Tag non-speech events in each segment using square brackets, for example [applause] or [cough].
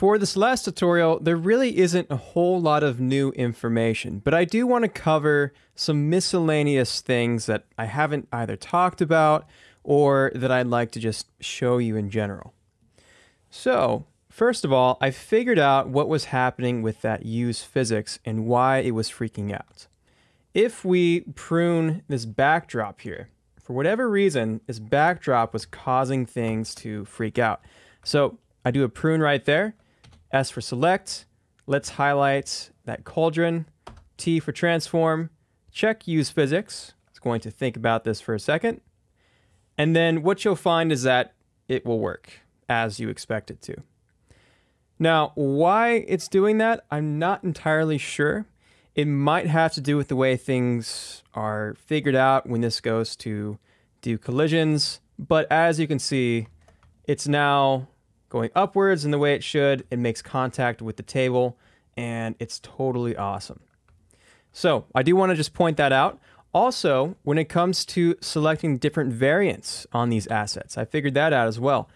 For this last tutorial, there really isn't a whole lot of new information, but I do want to cover some miscellaneous things that I haven't either talked about or that I'd like to just show you in general. So, first of all, I figured out what was happening with that use physics and why it was freaking out. If we prune this backdrop here, for whatever reason, this backdrop was causing things to freak out. So I do a prune right there. S for select. Let's highlight that cauldron. T for transform. Check use physics. It's going to think about this for a second. And then what you'll find is that it will work as you expect it to. Now, why it's doing that, I'm not entirely sure. It might have to do with the way things are figured out when this goes to do collisions. But as you can see, it's now going upwards in the way it should. It makes contact with the table and it's totally awesome. So I do want to just point that out. Also, when it comes to selecting different variants on these assets, I figured that out as well.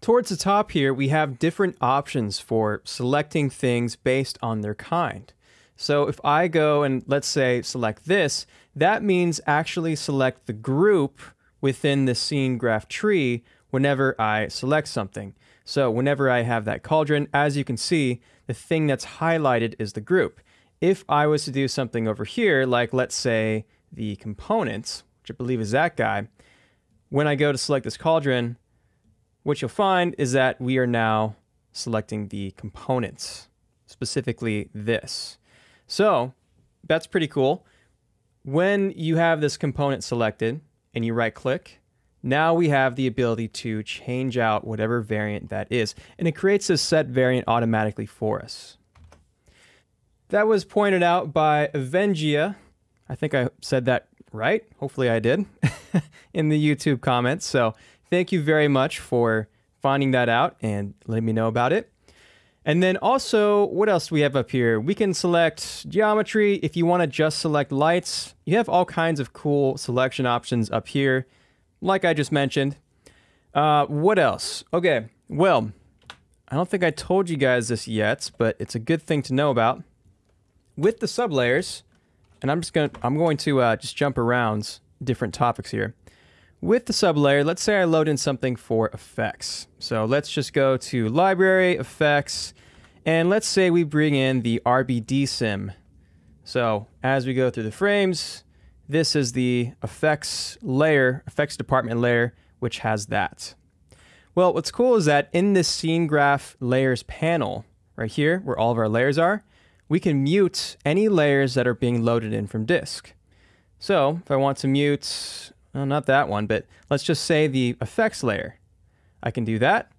Towards the top here, we have different options for selecting things based on their kind. So if I go and let's say select this, that means actually select the group within the scene graph tree whenever I select something. So whenever I have that cauldron, as you can see, the thing that's highlighted is the group. If I was to do something over here, like let's say the components, which I believe is that guy, when I go to select this cauldron, what you'll find is that we are now selecting the components, specifically this. So that's pretty cool. When you have this component selected and you right click, now we have the ability to change out whatever variant that is, and it creates a set variant automatically for us. That was pointed out by Avengia. I think I said that right. Hopefully I did [laughs] in the YouTube comments. So thank you very much for finding that out and letting me know about it. And then also, what else do we have up here? We can select geometry. If you want to just select lights, you have all kinds of cool selection options up here, like I just mentioned. Uh, what else? Okay, well, I don't think I told you guys this yet, but it's a good thing to know about. With the sublayers, and I'm just going to, I'm going to uh, just jump around different topics here. With the sublayer, let's say I load in something for effects. So let's just go to library, effects, and let's say we bring in the RBD sim. So as we go through the frames, this is the effects layer, effects department layer, which has that. Well, what's cool is that in this scene graph layers panel, right here, where all of our layers are, we can mute any layers that are being loaded in from disk. So if I want to mute well, not that one, but let's just say the effects layer. I can do that.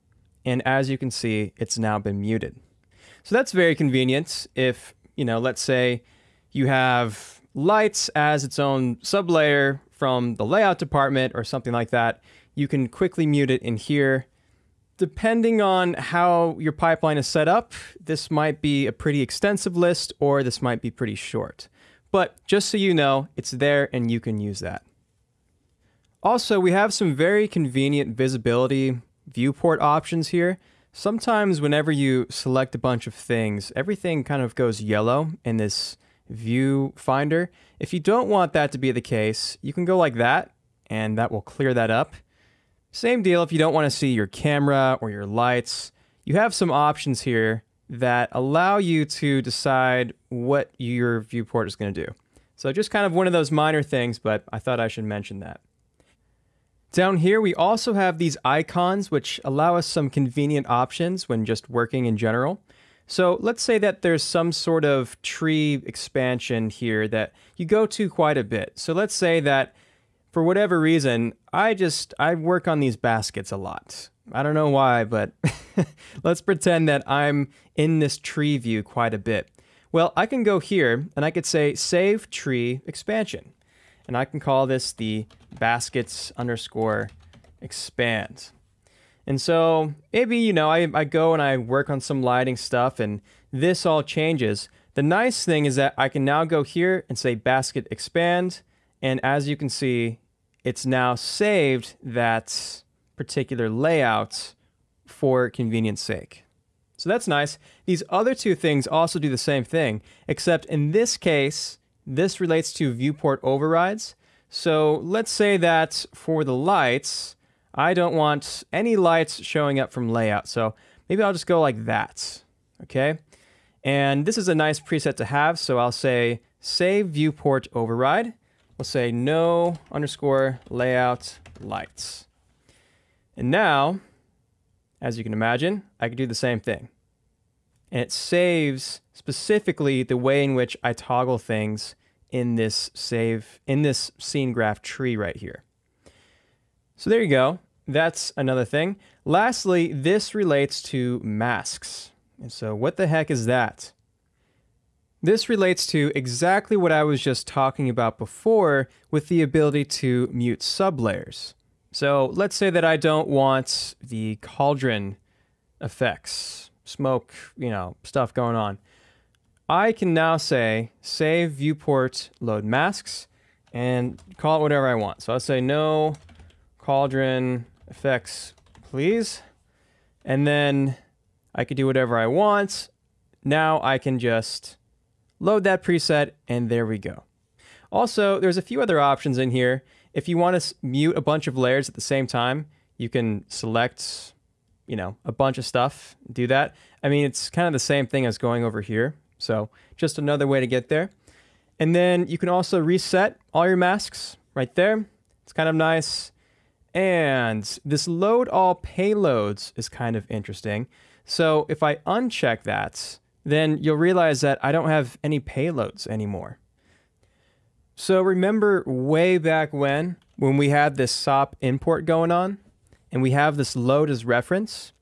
And as you can see, it's now been muted. So that's very convenient if, you know, let's say you have lights as its own sublayer from the layout department or something like that. You can quickly mute it in here. Depending on how your pipeline is set up, this might be a pretty extensive list or this might be pretty short. But just so you know, it's there and you can use that. Also, we have some very convenient visibility viewport options here. Sometimes whenever you select a bunch of things, everything kind of goes yellow in this view finder. If you don't want that to be the case, you can go like that and that will clear that up. Same deal if you don't want to see your camera or your lights. You have some options here that allow you to decide what your viewport is going to do. So just kind of one of those minor things, but I thought I should mention that. Down here, we also have these icons, which allow us some convenient options when just working in general. So let's say that there's some sort of tree expansion here that you go to quite a bit. So let's say that for whatever reason, I just, I work on these baskets a lot. I don't know why, but [laughs] let's pretend that I'm in this tree view quite a bit. Well, I can go here and I could say save tree expansion and I can call this the baskets underscore expand. And so maybe, you know, I, I go and I work on some lighting stuff and this all changes. The nice thing is that I can now go here and say basket expand. And as you can see, it's now saved that particular layout for convenience sake. So that's nice. These other two things also do the same thing, except in this case, this relates to viewport overrides. So let's say that for the lights, I don't want any lights showing up from layout. So maybe I'll just go like that. Okay. And this is a nice preset to have. So I'll say save viewport override. We'll say no underscore layout lights. And now, as you can imagine, I can do the same thing. And it saves specifically the way in which I toggle things in this save, in this scene graph tree right here. So there you go. That's another thing. Lastly, this relates to masks. And so what the heck is that? This relates to exactly what I was just talking about before with the ability to mute sublayers. So let's say that I don't want the cauldron effects, smoke, you know, stuff going on. I can now say save viewport load masks and call it whatever I want. So I'll say no cauldron effects, please. And then I could do whatever I want. Now I can just load that preset and there we go. Also, there's a few other options in here. If you want to mute a bunch of layers at the same time, you can select, you know, a bunch of stuff, do that. I mean, it's kind of the same thing as going over here. So just another way to get there. And then you can also reset all your masks right there. It's kind of nice. And this load all payloads is kind of interesting. So if I uncheck that, then you'll realize that I don't have any payloads anymore. So remember way back when, when we had this SOP import going on, and we have this load as reference?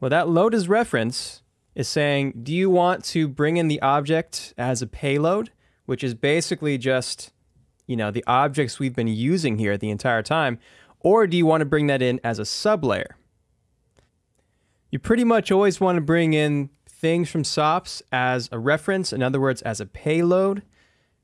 Well, that load as reference is saying, do you want to bring in the object as a payload, which is basically just, you know, the objects we've been using here the entire time, or do you want to bring that in as a sublayer? You pretty much always want to bring in things from SOPs as a reference, in other words, as a payload.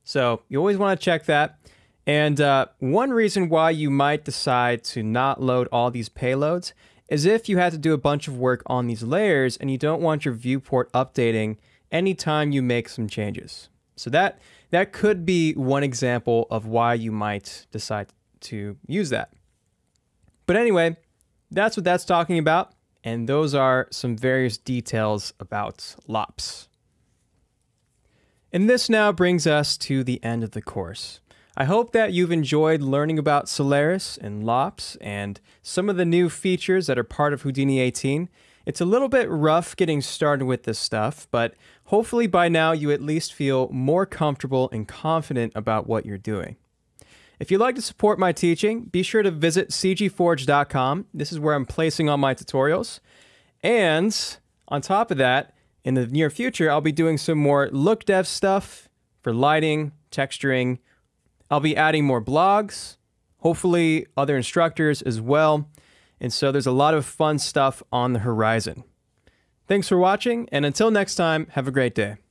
So you always want to check that. And uh, one reason why you might decide to not load all these payloads is if you had to do a bunch of work on these layers and you don't want your viewport updating anytime you make some changes. So that that could be one example of why you might decide to use that. But anyway, that's what that's talking about. And those are some various details about LOPS. And this now brings us to the end of the course. I hope that you've enjoyed learning about Solaris and LOPS and some of the new features that are part of Houdini 18. It's a little bit rough getting started with this stuff, but hopefully by now you at least feel more comfortable and confident about what you're doing. If you'd like to support my teaching, be sure to visit cgforge.com. This is where I'm placing all my tutorials. And on top of that, in the near future, I'll be doing some more look dev stuff for lighting, texturing. I'll be adding more blogs, hopefully other instructors as well. And so there's a lot of fun stuff on the horizon. Thanks for watching, and until next time, have a great day.